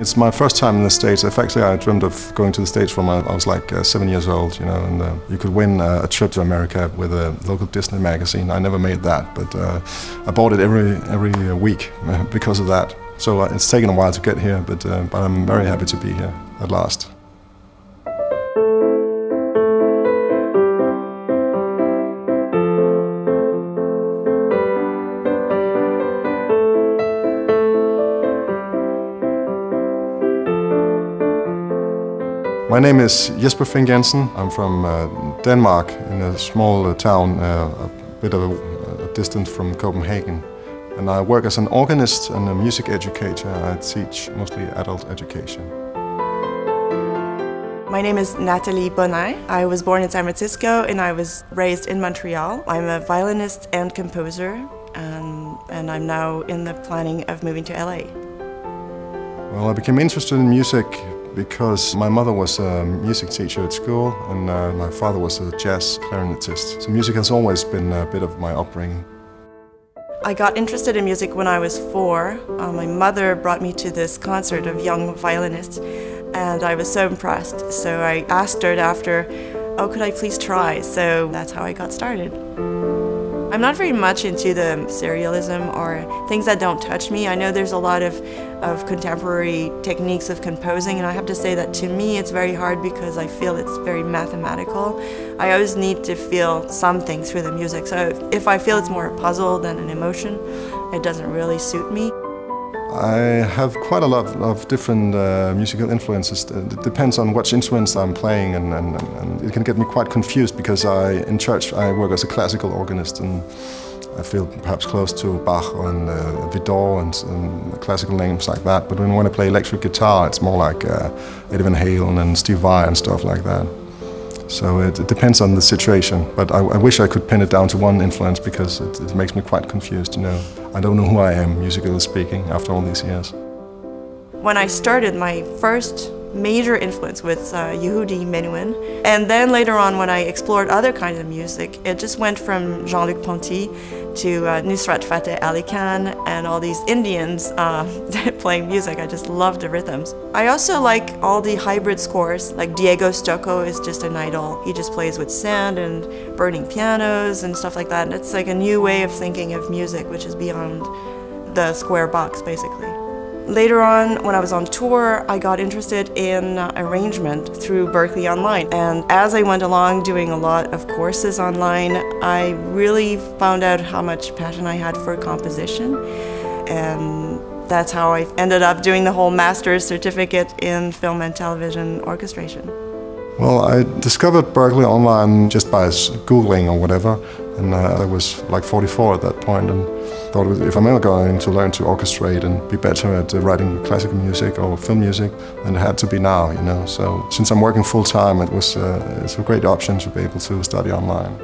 It's my first time in the States. Actually, I dreamed of going to the States when I was like uh, seven years old, you know, and uh, you could win uh, a trip to America with a local Disney magazine. I never made that, but uh, I bought it every, every week uh, because of that. So uh, it's taken a while to get here, but, but I'm very happy to be here at last. My name is Jesper Fink Jensen. I'm from uh, Denmark, in a small uh, town uh, a bit of a, a, distance from Copenhagen. And I work as an organist and a music educator. I teach mostly adult education. My name is Nathalie Bonin. I was born in San Francisco and I was raised in Montreal. I'm a violinist and composer, and, and I'm now in the planning of moving to LA. Well, I became interested in music because my mother was a music teacher at school and uh, my father was a jazz clarinetist. So music has always been a bit of my upbringing. I got interested in music when I was four. Uh, my mother brought me to this concert of young violinists and I was so impressed. So I asked her after, oh, could I please try? So that's how I got started. I'm not very much into the serialism or things that don't touch me. I know there's a lot of, of contemporary techniques of composing and I have to say that to me it's very hard because I feel it's very mathematical. I always need to feel something through the music. So if, if I feel it's more a puzzle than an emotion, it doesn't really suit me. I have quite a lot of different uh, musical influences. It depends on which instruments I'm playing, and, and, and, it can get me quite confused because I, in church, I work as a classical organist, and I feel perhaps close to Bach and uh, Widor and, and, classical names like that. But when, when I play electric guitar, it's more like uh, Eddie Van Halen and Steve Vai and stuff like that. So it, it depends on the situation, but I, I, wish I could pin it down to one influence because it, it makes me quite confused, you know. I don't know who I am, musically speaking, after all these years. When I started, my first major influence with uh, Yehudi Menuhin. And then later on when I explored other kinds of music, it just went from Jean-Luc Ponty to uh, Nusrat Fateh Ali Khan and all these Indians uh, playing music. I just love the rhythms. I also like all the hybrid scores, like Diego Stocco is just an idol. He just plays with sand and burning pianos and stuff like that. And it's like a new way of thinking of music, which is beyond the square box, basically. Later on, when I was on tour, I got interested in uh, arrangement through Berklee Online. And as I went along doing a lot of courses online, I really found out how much passion I had for composition. And that's how I ended up doing the whole master's certificate in film and television orchestration. Well, I discovered Berklee Online just by Googling or whatever. And uh, I was like 44 at that point and thought if I'm ever going to learn to orchestrate and be better at uh, writing classical music or film music, then it had to be now, you know. So since I'm working full time, it was uh, it's a great option to be able to study online.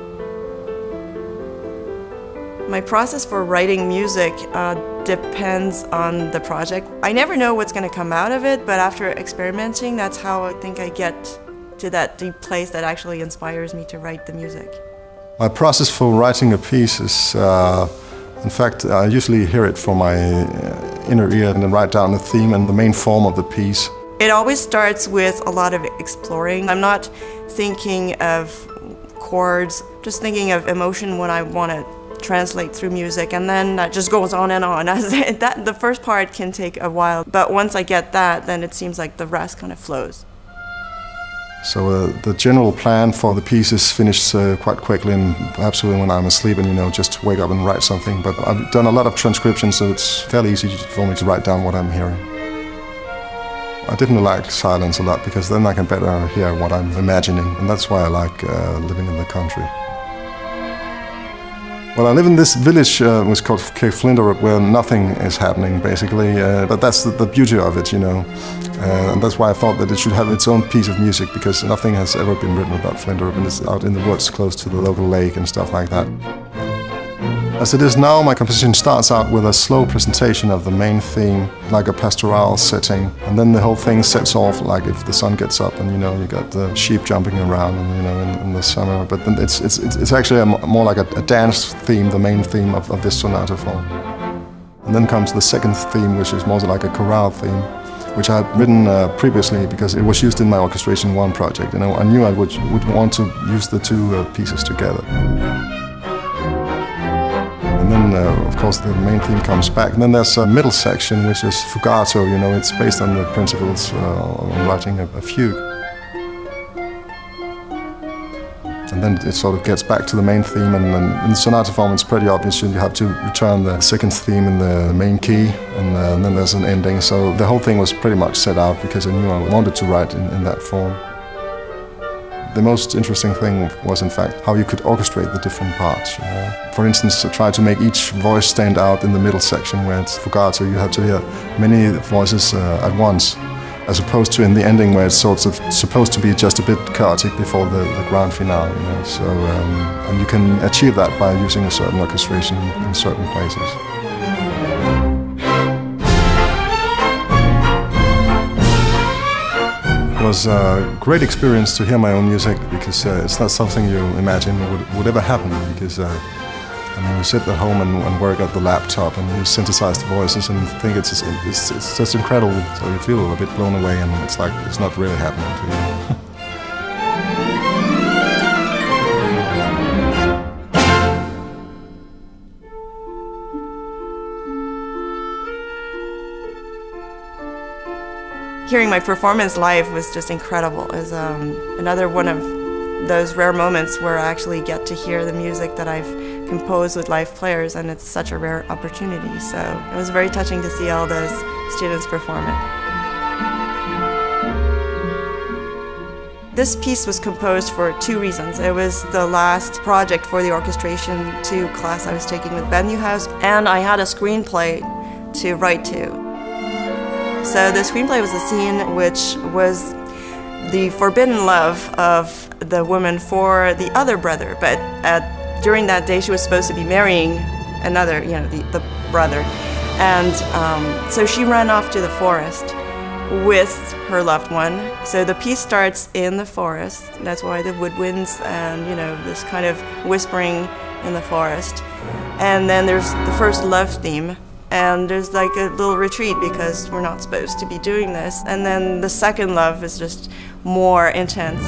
My process for writing music uh, depends on the project. I never know what's going to come out of it, but after experimenting, that's how I think I get to that deep place that actually inspires me to write the music. My process for writing a piece is, uh, in fact, I usually hear it from my uh, inner ear and then write down the theme and the main form of the piece. It always starts with a lot of exploring. I'm not thinking of chords, just thinking of emotion when I want to translate through music and then that just goes on and on. that, the first part can take a while, but once I get that, then it seems like the rest kind of flows. So uh, the general plan for the piece is finished uh, quite quickly and perhaps when I'm asleep and you know just wake up and write something. But I've done a lot of transcription so it's fairly easy for me to write down what I'm hearing. I didn't like silence a lot because then I can better hear what I'm imagining and that's why I like uh, living in the country. Well, I live in this village, uh, was called Cape Flinderup, where nothing is happening, basically. Uh, but that's the, the, beauty of it, you know. Uh, and that's why I thought that it should have its own piece of music, because nothing has ever been written about Flinderup, and it's out in the woods close to the local lake and stuff like that. As it is now, my composition starts out with a slow presentation of the main theme, like a pastoral setting, and then the whole thing sets off like if the sun gets up and you know you got the sheep jumping around and you know in, in the summer. But then it's it's it's actually a, more like a, a, dance theme, the main theme of, of this sonata form. And then comes the second theme, which is more like a chorale theme. which I had written uh, previously because it was used in my Orchestration 1 project. You know, I knew I would, would want to use the two uh, pieces together. Uh, of course, the main theme comes back. And then there's a middle section, which is fugato. You know, it's based on the principles uh, of writing a, a fugue. And then it sort of gets back to the main theme, and then in sonata form, it's pretty obvious you have to return the second theme in the main key, and, uh, and then there's an ending. So the whole thing was pretty much set out because I knew I wanted to write in, in that form. The most interesting thing was, in fact, how you could orchestrate the different parts. You know? For instance, try to make each voice stand out in the middle section where it's fugato. You have to hear many voices uh, at once, as opposed to in the ending where it's sort of supposed to be just a bit chaotic before the, the grand finale. You know? So, um, and you can achieve that by using a certain orchestration in certain places. Was a great experience to hear my own music because uh, it's not something you imagine would, would ever happen because uh, I mean, you sit at home and, and, work at the laptop and you synthesize the voices and think it's just, it's, it's just incredible. So you feel a bit blown away and it's like it's not really happening to you. hearing my performance live was just incredible. It was um, another one of those rare moments where I actually get to hear the music that I've composed with live players, and it's such a rare opportunity. So it was very touching to see all those students perform it. This piece was composed for two reasons. It was the last project for the Orchestration 2 class I was taking with Ben Newhouse, and I had a screenplay to write to. So the screenplay was a scene which was the forbidden love of the woman for the other brother, but at, during that day she was supposed to be marrying another, you know, the, the brother. And um, so she ran off to the forest with her loved one. So the piece starts in the forest. That's why the woodwinds and, you know, this kind of whispering in the forest. And then there's the first love theme, and there's like a little retreat because we're not supposed to be doing this. And then the second love is just more intense.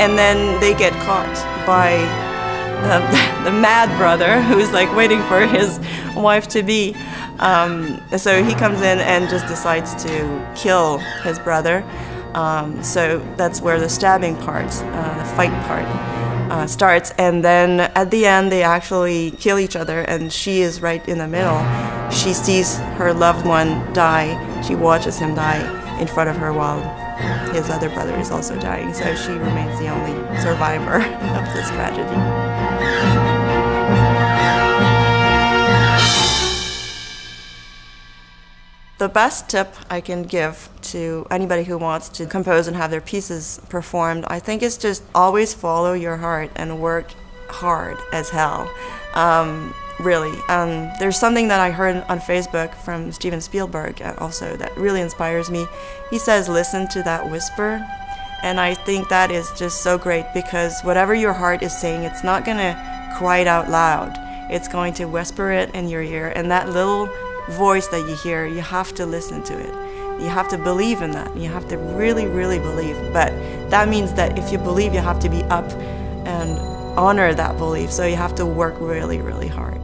And then they get caught by uh, the mad brother who's like waiting for his wife to be. Um, so he comes in and just decides to kill his brother. Um, so that's where the stabbing part, uh, the fight part, uh, starts. And then at the end, they actually kill each other, and she is right in the middle. She sees her loved one die. She watches him die in front of her while his other brother is also dying. So she remains the only survivor of this tragedy. The best tip I can give to anybody who wants to compose and have their pieces performed, I think is just always follow your heart and work hard as hell. Um, really. Um, there's something that I heard on Facebook from Steven Spielberg uh, also that really inspires me. He says, listen to that whisper. And I think that is just so great because whatever your heart is saying, it's not going to cry it out loud. It's going to whisper it in your ear. And that little voice that you hear, you have to listen to it. You have to believe in that. You have to really, really believe. But that means that if you believe, you have to be up and honor that belief. So you have to work really, really hard.